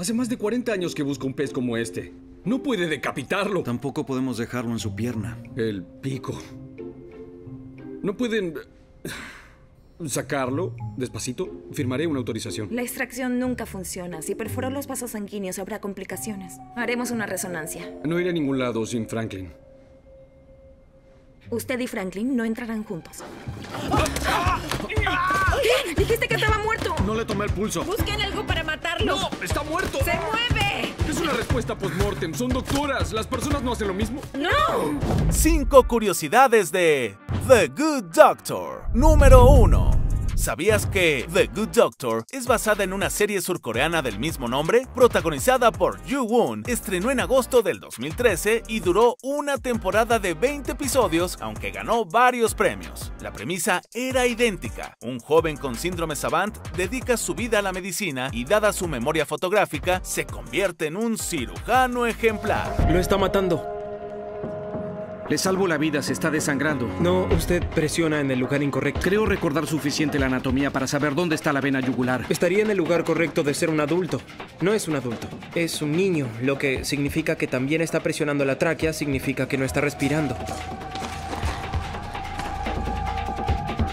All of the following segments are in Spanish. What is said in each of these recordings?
Hace más de 40 años que busco un pez como este. No puede decapitarlo. Tampoco podemos dejarlo en su pierna. El pico. ¿No pueden eh, sacarlo despacito? Firmaré una autorización. La extracción nunca funciona. Si perforó los vasos sanguíneos habrá complicaciones. Haremos una resonancia. No iré a ningún lado sin Franklin. Usted y Franklin no entrarán juntos. ¿Qué? Dijiste que estaba muerto. No le tomé el pulso. Busquen algo para matarlo. ¡No! ¡Está muerto! ¡Se mueve! Es una respuesta post-mortem. Son doctoras. ¿Las personas no hacen lo mismo? ¡No! Cinco curiosidades de The Good Doctor. Número 1. ¿Sabías que The Good Doctor es basada en una serie surcoreana del mismo nombre? Protagonizada por Yoo Won, estrenó en agosto del 2013 y duró una temporada de 20 episodios, aunque ganó varios premios. La premisa era idéntica. Un joven con síndrome Savant dedica su vida a la medicina y dada su memoria fotográfica, se convierte en un cirujano ejemplar. Lo está matando. Le salvo la vida, se está desangrando. No, usted presiona en el lugar incorrecto. Creo recordar suficiente la anatomía para saber dónde está la vena yugular. Estaría en el lugar correcto de ser un adulto. No es un adulto, es un niño, lo que significa que también está presionando la tráquea, significa que no está respirando.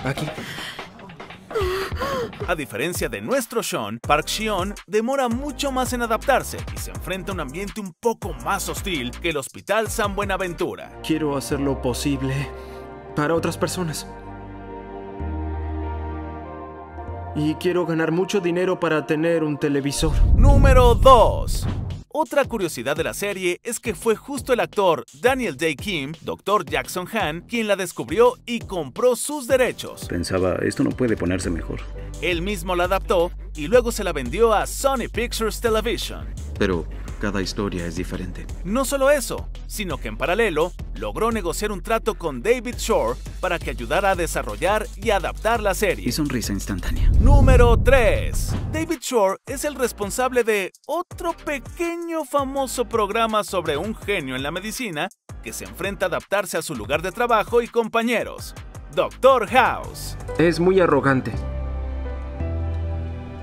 Aquí. A diferencia de nuestro Sean, Park Shion demora mucho más en adaptarse y se enfrenta a un ambiente un poco más hostil que el Hospital San Buenaventura. Quiero hacer lo posible para otras personas. Y quiero ganar mucho dinero para tener un televisor. Número 2. Otra curiosidad de la serie es que fue justo el actor Daniel Day Kim, Dr. Jackson Han, quien la descubrió y compró sus derechos. Pensaba, esto no puede ponerse mejor. Él mismo la adaptó y luego se la vendió a Sony Pictures Television. Pero cada historia es diferente. No solo eso, sino que en paralelo logró negociar un trato con David Shore para que ayudara a desarrollar y adaptar la serie. Y sonrisa instantánea. Número 3. David Shore es el responsable de otro pequeño famoso programa sobre un genio en la medicina que se enfrenta a adaptarse a su lugar de trabajo y compañeros. Doctor House. Es muy arrogante.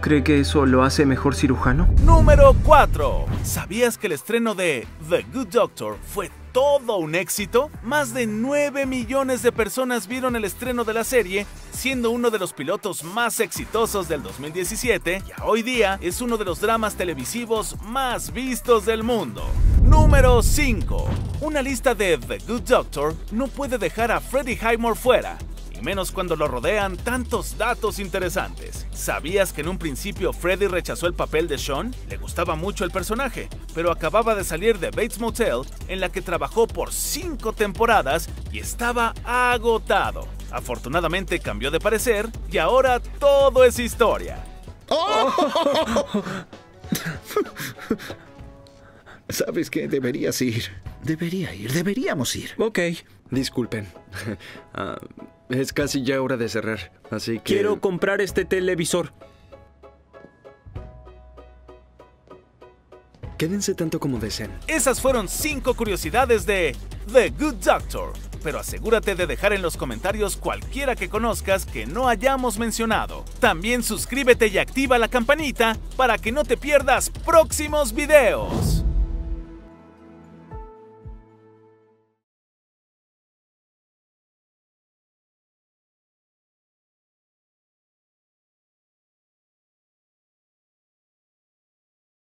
¿Cree que eso lo hace mejor cirujano? Número 4. ¿Sabías que el estreno de The Good Doctor fue todo un éxito? Más de 9 millones de personas vieron el estreno de la serie, siendo uno de los pilotos más exitosos del 2017 y hoy día es uno de los dramas televisivos más vistos del mundo. Número 5. Una lista de The Good Doctor no puede dejar a Freddie Highmore fuera, y menos cuando lo rodean tantos datos interesantes. ¿Sabías que en un principio Freddy rechazó el papel de Sean? Le gustaba mucho el personaje, pero acababa de salir de Bates Motel, en la que trabajó por 5 temporadas y estaba agotado. Afortunadamente cambió de parecer y ahora todo es historia. ¿Sabes qué? Deberías ir. Debería ir, deberíamos ir. Ok, disculpen. Ah, es casi ya hora de cerrar, así que... Quiero comprar este televisor. Quédense tanto como deseen. Esas fueron 5 curiosidades de The Good Doctor. Pero asegúrate de dejar en los comentarios cualquiera que conozcas que no hayamos mencionado. También suscríbete y activa la campanita para que no te pierdas próximos videos.